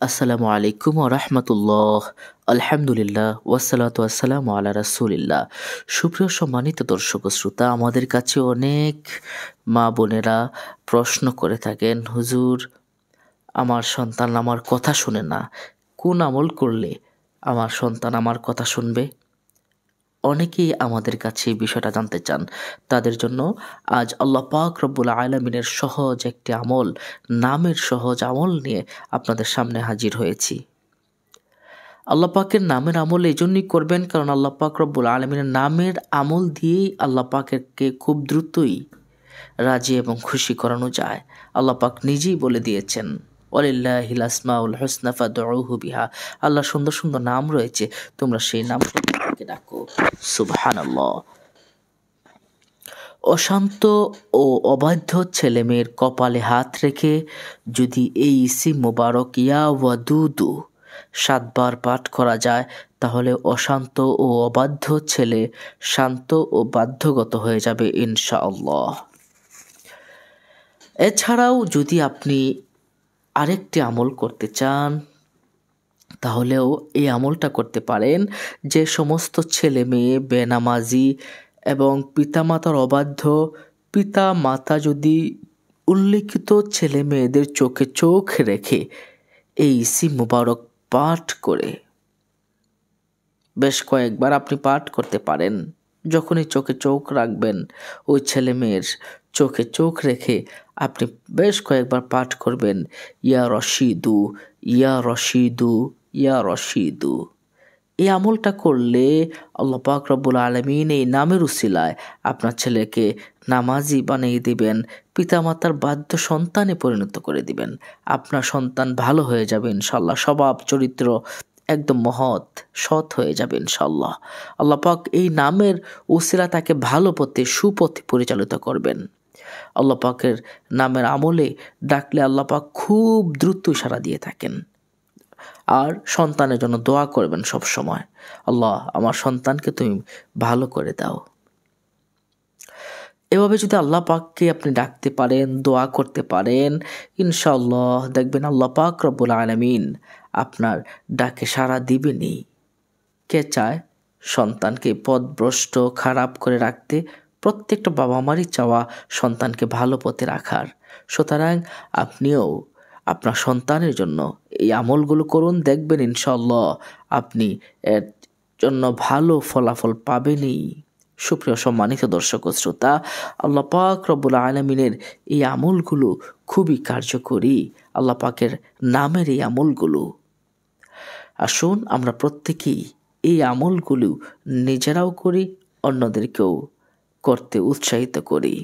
আসসালামু আলাইকুম রহমতুল্লাহ। আলহামদুলিল্লাহ ওয়াসালাত ওয়াসালাম আলা রাসুলিল্লাহ। সুপ্রিয় সম্মানিত দর্শক শ্রোতা, আমাদের কাছে অনেক মা বোনেরা প্রশ্ন করে থাকেন, হুজুর, আমার সন্তান আমার কথা শুনে না। কোন আমল করলে আমার সন্তান আমার কথা শুনবে? অনেকেই আমাদের কাছে এই বিষয়টা জানতে চান। তাদের জন্য আজ আল্লাহ পাক রব্বুল আলমিনের সহজ একটি আমল, নামের সহজ আমল নিয়ে আপনাদের সামনে হাজির হয়েছি। আল্লাহ পাকের নামের আমল এই জন্যই করবেন কারণ আল্লাহ পাক রব্বুল আলমিনের নামের আমল দিয়েই আল্লাহ পাকেরকে খুব দ্রুতই রাজি এবং খুশি করানো যায়। আল্লাহ পাক নিজেই বলে দিয়েছেন। ওয়ালিল্লাহিল আসমাউল হোসনাফা দরুহু বিহা। আল্লাহ সুন্দর সুন্দর নাম রয়েছে, তোমরা সেই নাম থেকে ডাকো। সুবহানাল্লাহ। অশান্ত ও অবাধ্য ছেলে মেয়ের কপালে হাত রেখে যদি এই ইসি মোবারক ইয়া ওয়া ওয়াদুদু সাতবার পাঠ করা যায়, তাহলে অশান্ত ও অবাধ্য ছেলে শান্ত ও বাধ্যগত হয়ে যাবে ইনশাআল্লাহ। এছাড়াও যদি আপনি আরেকটি আমল করতে চান, তাহলেও এই আমলটা করতে পারেন যে সমস্ত ছেলে মেয়ে, বেনামাজি এবং পিতামাতার অবাধ্য। পিতা মাতা যদি উল্লেখিত ছেলে মেয়েদের চোখে চোখ রেখে এই ইসি মুবারক পাঠ করে, বেশ কয়েকবার আপনি পাঠ করতে পারেন। যখনই চোখে চোখ রাখবেন, ওই ছেলে মেয়ের চোখে চোখ রেখে আপনি বেশ কয়েকবার পাঠ করবেন, ইয়া রশিদু ইয়া রশিদু ইয়া রশিদু। এই আমলটা করলে আল্লাহ পাক রব্বুল আলমিন এই নামের উসিলায় আপনার ছেলেকে নামাজি বানিয়ে দিবেন, পিতামাতার বাধ্য সন্তানে পরিণত করে দিবেন। আপনার সন্তান ভালো হয়ে যাবে ইনশাল্লাহ স্বভাব, চরিত্র একদম মহৎ, সৎ হয়ে যাবে ইনশাল্লাহ আল্লাপাক এই নামের উসিলা তাকে ভালো পথে, সুপথে পরিচালিত করবেন। আল্লাহ পাকের নামের আমলে ডাকলে আল্লাহ পাক খুব দ্রুত সাড়া দিয়ে থাকেন। আর সন্তানের জন্য দোয়া করবেন সব সময়। আল্লাহ, আমার সন্তানকে তুমি ভালো করে দাও। এভাবে যদি আল্লাহ পাককে আপনি ডাকতে পারেন, দোয়া করতে পারেন ইনশাল্লাহ দেখবেন আল্লাহ পাক রব্বুল আলমিন আপনার ডাকে সাড়া দিবেনি কে চায়? সন্তানকে পদভ্রষ্ট খারাপ করে রাখতে প্রত্যেকটা বাবা মারই চাওয়া সন্তানকে ভালো পথে রাখার। সুতরাং আপনিও আপনার সন্তানের জন্য এই আমলগুলো করুন, দেখবেন ইনশাল্লাহ আপনি এর জন্য ভালো ফলাফল পাবেনই। সুপ্রিয় সম্মানিত দর্শক শ্রোতা, আল্লাহ পাক রব্বুল আলমিনের এই আমলগুলো খুবই কার্যকরী। আল্লাহ পাকের নামের এই আমলগুলো। আসুন আমরা প্রত্যেকেই এই আমলগুলো নিজেরাও করি, অন্যদেরকেও করতে উৎসাহিত করি।